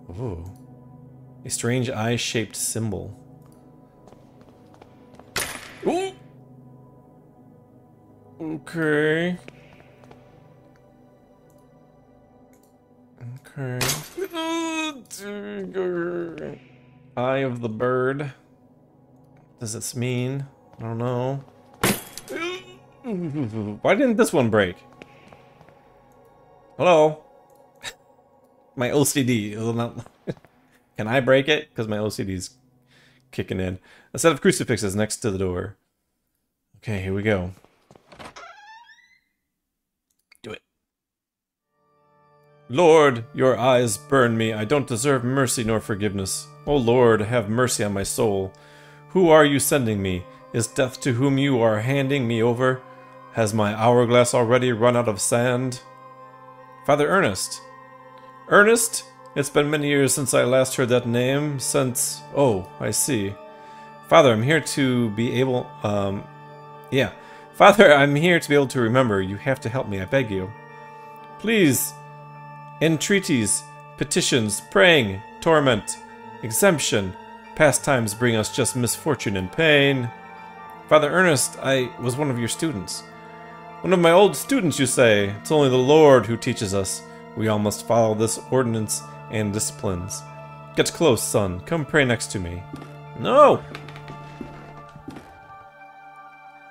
S1: Ooh. A strange eye-shaped symbol. Okay. Okay. Eye of the bird. Does this mean? I don't know. Why didn't this one break? Hello? my OCD. Can I break it? Because my OCD's kicking in. A set of crucifixes next to the door. Okay, here we go. Lord, your eyes burn me. I don't deserve mercy nor forgiveness. O oh Lord, have mercy on my soul. Who are you sending me? Is death to whom you are handing me over? Has my hourglass already run out of sand? Father Ernest. Ernest? It's been many years since I last heard that name, since... Oh, I see. Father, I'm here to be able... Um, yeah. Father, I'm here to be able to remember. You have to help me, I beg you. Please. Entreaties, petitions, praying, torment, exemption. Past times bring us just misfortune and pain. Father Ernest, I was one of your students. One of my old students, you say. It's only the Lord who teaches us. We all must follow this ordinance and disciplines. Get close, son. Come pray next to me. No!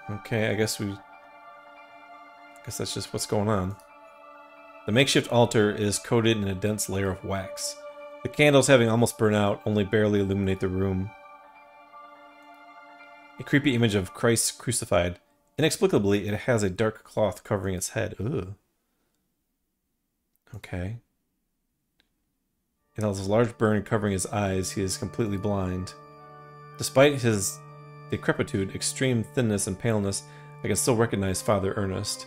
S1: Okay, I guess we... I guess that's just what's going on. The makeshift altar is coated in a dense layer of wax. The candles, having almost burned out, only barely illuminate the room. A creepy image of Christ crucified. Inexplicably, it has a dark cloth covering its head. Ugh. Okay. It has a large burn covering his eyes. He is completely blind. Despite his decrepitude, extreme thinness, and paleness, I can still recognize Father Ernest.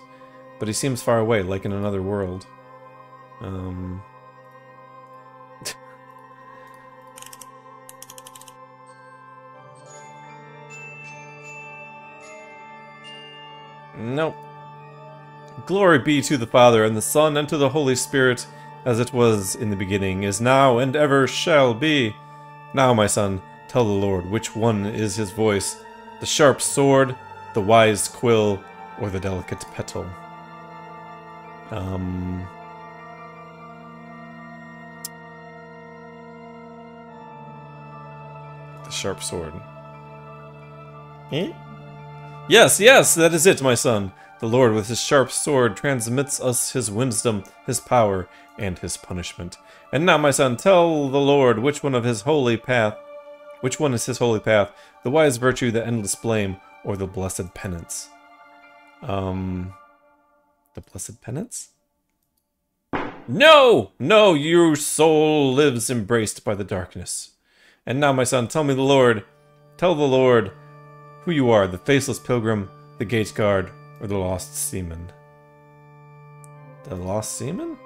S1: But he seems far away, like in another world. Um... nope. Glory be to the Father, and the Son, and to the Holy Spirit, as it was in the beginning, is now, and ever shall be. Now, my son, tell the Lord which one is his voice, the sharp sword, the wise quill, or the delicate petal. Um... The sharp sword. Eh? Yes, yes, that is it, my son. The Lord with his sharp sword transmits us his wisdom, his power, and his punishment. And now, my son, tell the Lord which one of his holy path, which one is his holy path, the wise virtue, the endless blame, or the blessed penance. Um, the blessed penance? No! No, your soul lives embraced by the darkness. And now, my son, tell me the Lord, tell the Lord, who you are, the faceless pilgrim, the gate guard, or the lost seaman. The lost seaman?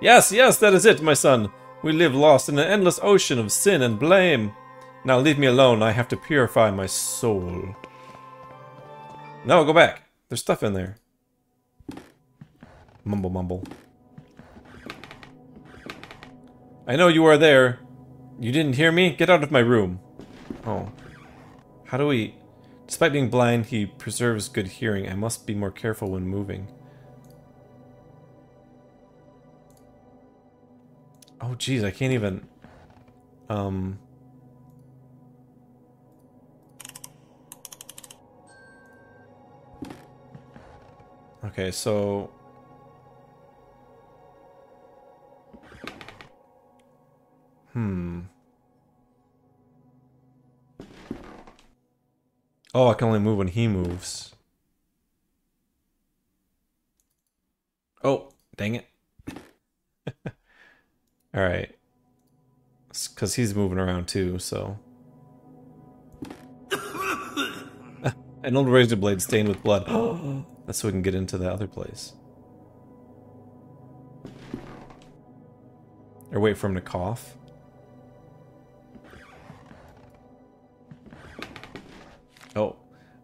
S1: Yes, yes, that is it, my son. We live lost in an endless ocean of sin and blame. Now leave me alone, I have to purify my soul. No, go back. There's stuff in there. Mumble mumble. I know you are there. You didn't hear me? Get out of my room. Oh. How do we... Despite being blind, he preserves good hearing. I must be more careful when moving. Oh, geez, I can't even... Um... Okay, so... Hmm. Oh, I can only move when he moves. Oh, dang it. Alright. Because he's moving around too, so... An old razor blade stained with blood. That's so we can get into the other place. Or wait for him to cough. Oh.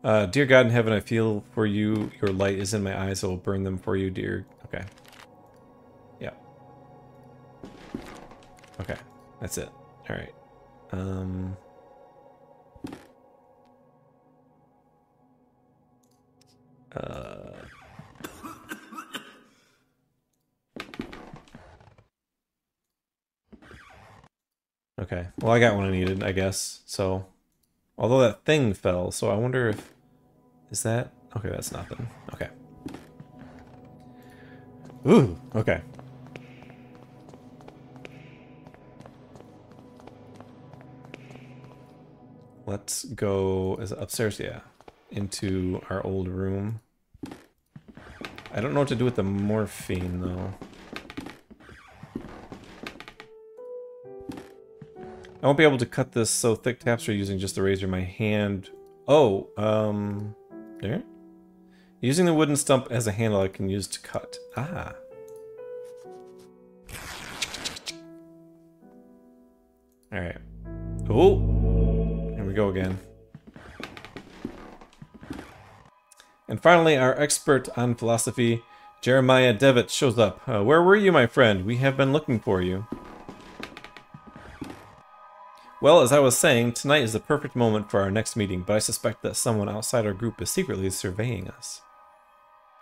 S1: Uh, dear God in heaven, I feel for you. Your light is in my eyes. I will burn them for you, dear. Okay. Yeah. Okay. That's it. Alright. Um... Uh... Okay. Well, I got what I needed, I guess. So, although that thing fell, so I wonder if... Is that... Okay, that's nothing. Okay. Ooh, okay. Let's go... Is upstairs? Yeah into our old room. I don't know what to do with the morphine, though. I won't be able to cut this so thick tapestry using just the razor in my hand. Oh, um... There? Using the wooden stump as a handle I can use to cut. Ah. Alright. Oh! Here we go again. And finally, our expert on philosophy, Jeremiah Devitt, shows up. Uh, where were you, my friend? We have been looking for you. Well, as I was saying, tonight is the perfect moment for our next meeting, but I suspect that someone outside our group is secretly surveying us.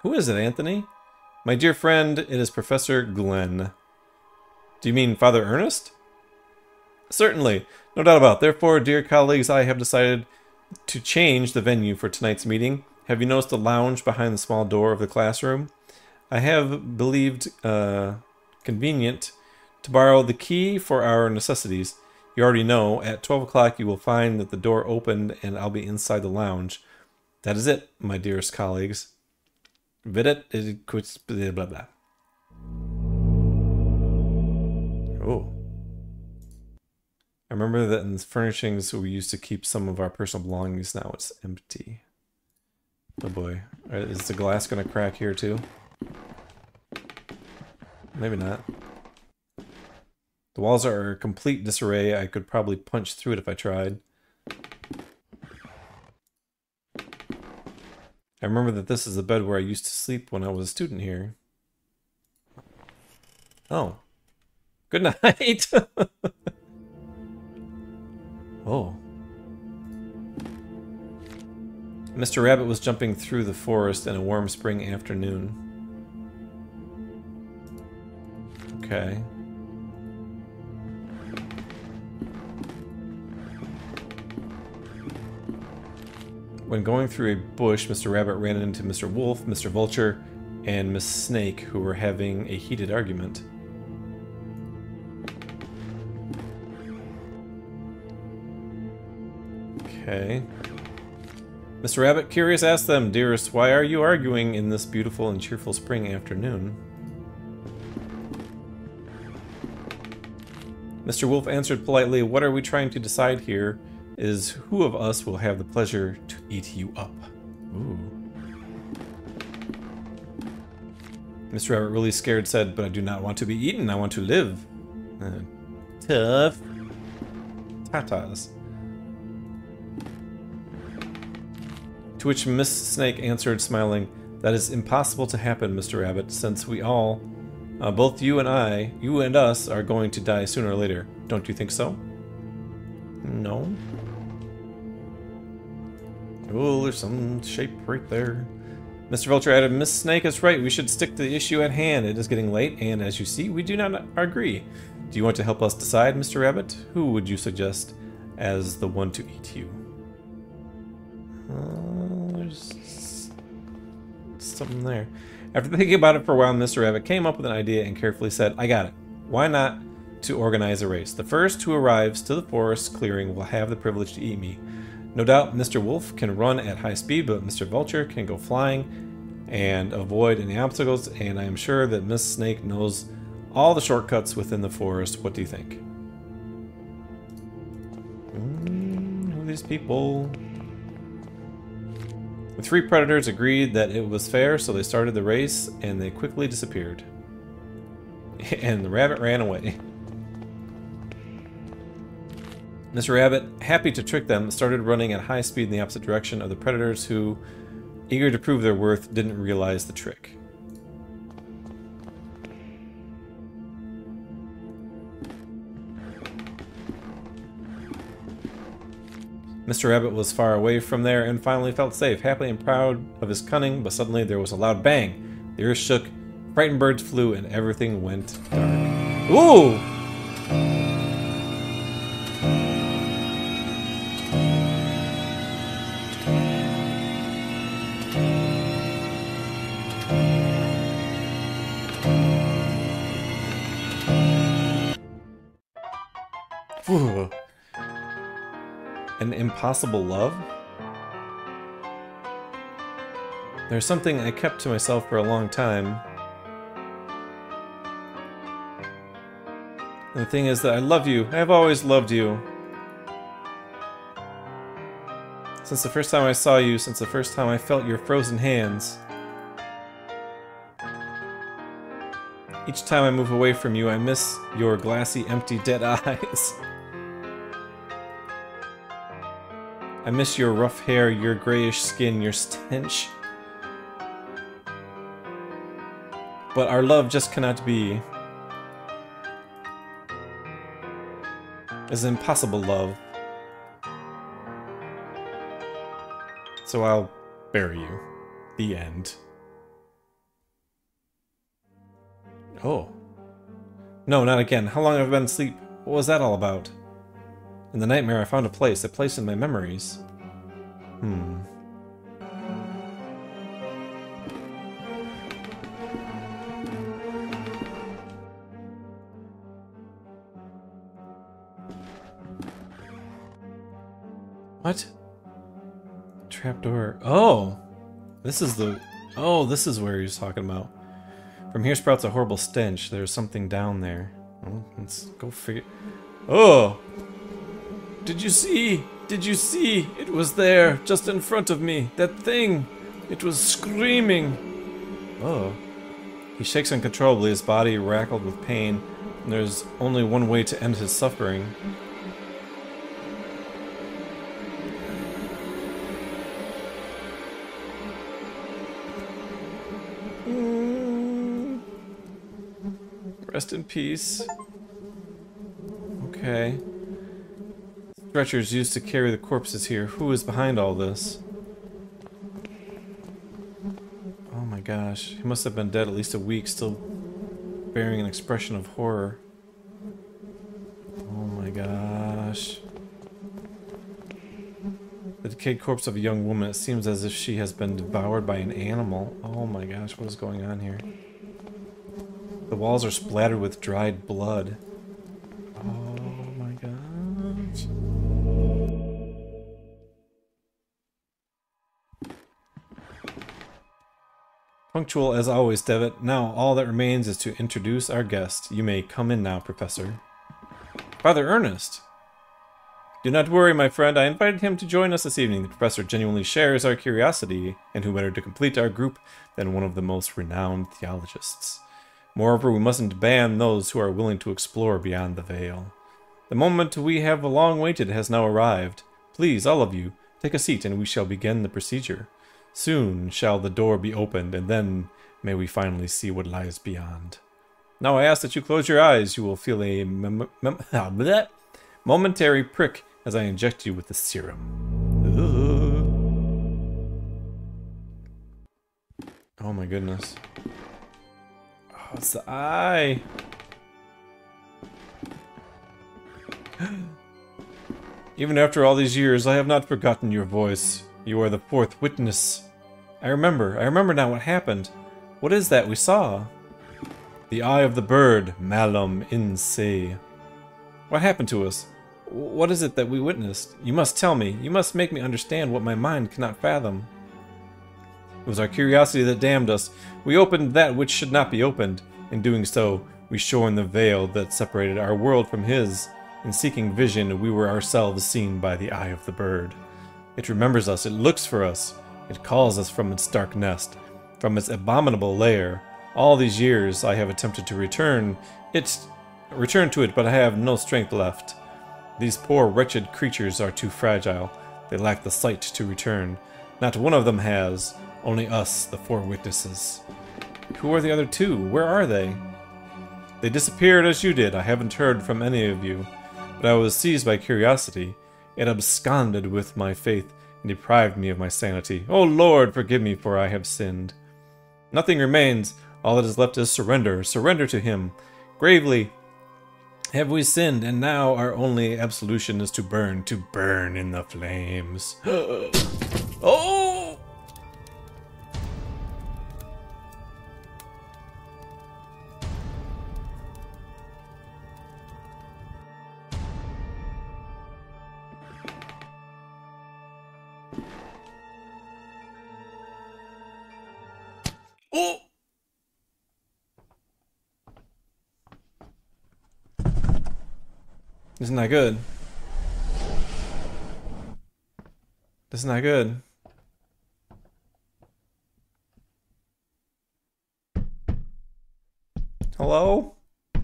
S1: Who is it, Anthony? My dear friend, it is Professor Glenn. Do you mean Father Ernest? Certainly, no doubt about it. Therefore, dear colleagues, I have decided to change the venue for tonight's meeting. Have you noticed the lounge behind the small door of the classroom? I have believed uh, convenient to borrow the key for our necessities. You already know, at 12 o'clock you will find that the door opened and I'll be inside the lounge. That is it, my dearest colleagues. Videt blah blah blah. Oh. I remember that in the furnishings we used to keep some of our personal belongings, now it's empty. Oh boy. Is the glass gonna crack here too? Maybe not. The walls are a complete disarray. I could probably punch through it if I tried. I remember that this is the bed where I used to sleep when I was a student here. Oh. Good night! oh. Mr. Rabbit was jumping through the forest in a warm spring afternoon. Okay. When going through a bush, Mr. Rabbit ran into Mr. Wolf, Mr. Vulture, and Miss Snake, who were having a heated argument. Okay. Mr. Rabbit, curious, asked them, Dearest, why are you arguing in this beautiful and cheerful spring afternoon? Mr. Wolf answered politely, What are we trying to decide here? Is who of us will have the pleasure to eat you up. Ooh. Mr. Rabbit, really scared, said, But I do not want to be eaten. I want to live. Uh, tough. Tatas. To which Miss Snake answered, smiling, That is impossible to happen, Mr. Rabbit, since we all, uh, both you and I, you and us, are going to die sooner or later. Don't you think so? No. Oh, there's some shape right there. Mr. Vulture added, Miss Snake is right. We should stick to the issue at hand. It is getting late, and as you see, we do not agree. Do you want to help us decide, Mr. Rabbit? Who would you suggest as the one to eat you? Uh, there's something there. After thinking about it for a while, Mr. Rabbit came up with an idea and carefully said, I got it. Why not to organize a race? The first who arrives to the forest clearing will have the privilege to eat me. No doubt Mr. Wolf can run at high speed, but Mr. Vulture can go flying and avoid any obstacles, and I am sure that Miss Snake knows all the shortcuts within the forest. What do you think? Mm, who are these people? The three predators agreed that it was fair, so they started the race, and they quickly disappeared. and the rabbit ran away. Mr. Rabbit, happy to trick them, started running at high speed in the opposite direction of the predators who, eager to prove their worth, didn't realize the trick. Mr. Rabbit was far away from there and finally felt safe, happy and proud of his cunning, but suddenly there was a loud bang. The earth shook, frightened birds flew, and everything went dark. Ooh! An impossible love? There's something I kept to myself for a long time. And the thing is that I love you. I have always loved you. Since the first time I saw you, since the first time I felt your frozen hands. Each time I move away from you, I miss your glassy, empty, dead eyes. I miss your rough hair, your grayish skin, your stench. But our love just cannot be. It's impossible love. So I'll bury you. The end. Oh. No, not again. How long have I been asleep? What was that all about? In the nightmare, I found a place, a place in my memories. Hmm. What? Trapdoor. Oh! This is the... Oh, this is where he was talking about. From here sprouts a horrible stench. There's something down there. Oh, let's go figure... Oh! Did you see? Did you see? It was there, just in front of me. That thing. It was screaming. Oh. He shakes uncontrollably, his body rackled with pain, and there's only one way to end his suffering. Mm. Rest in peace. Okay. Stretchers used to carry the corpses here. Who is behind all this? Oh my gosh. He must have been dead at least a week, still bearing an expression of horror. Oh my gosh. The decayed corpse of a young woman. It seems as if she has been devoured by an animal. Oh my gosh, what is going on here? The walls are splattered with dried blood. Punctual as always, Devitt. Now, all that remains is to introduce our guest. You may come in now, Professor. Father Ernest! Do not worry, my friend. I invited him to join us this evening. The professor genuinely shares our curiosity, and who better to complete our group than one of the most renowned theologists? Moreover, we mustn't ban those who are willing to explore beyond the veil. The moment we have long waited has now arrived. Please, all of you, take a seat and we shall begin the procedure. Soon shall the door be opened, and then may we finally see what lies beyond. Now I ask that you close your eyes. You will feel a mem mem ah, momentary prick as I inject you with the serum. Oh my goodness. Oh, it's the eye. Even after all these years, I have not forgotten your voice. You are the fourth witness. I remember. I remember now what happened. What is that we saw? The eye of the bird, malum in se. What happened to us? What is it that we witnessed? You must tell me. You must make me understand what my mind cannot fathom. It was our curiosity that damned us. We opened that which should not be opened. In doing so, we shorn the veil that separated our world from his. In seeking vision, we were ourselves seen by the eye of the bird. It remembers us, it looks for us, it calls us from its dark nest, from its abominable lair. All these years I have attempted to return it, return to it, but I have no strength left. These poor wretched creatures are too fragile. They lack the sight to return. Not one of them has. Only us, the four witnesses. Who are the other two? Where are they? They disappeared as you did. I haven't heard from any of you. But I was seized by curiosity. It absconded with my faith and deprived me of my sanity. O oh Lord, forgive me, for I have sinned. Nothing remains. All that is left is surrender. Surrender to Him. Gravely have we sinned, and now our only absolution is to burn, to burn in the flames. oh! Oh! That good? Isn't that good? Hello? I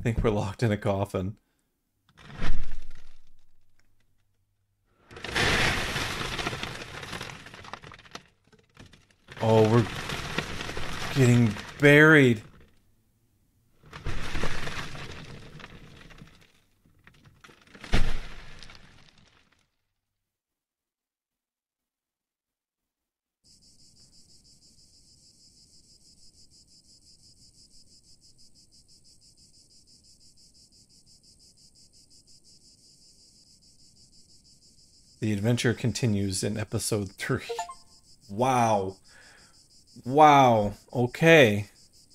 S1: think we're locked in a coffin. Oh, we're getting buried. Adventure continues in episode 3. Wow. Wow. Okay.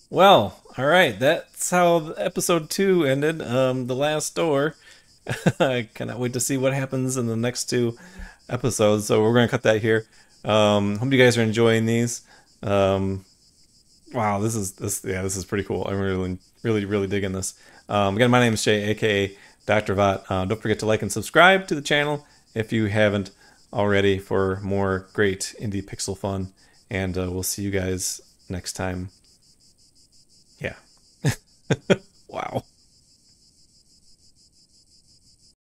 S1: Well, all right. That's how episode 2 ended. Um the last door. I cannot wait to see what happens in the next two episodes. So we're to cut that here. Um hope you guys are enjoying these. Um wow, this is this yeah, this is pretty cool. I'm really really really digging this. Um again, my name is Jay aka Dr. Vaat. Uh, don't forget to like and subscribe to the channel if you haven't already for more great indie pixel fun. And uh, we'll see you guys next time. Yeah. wow.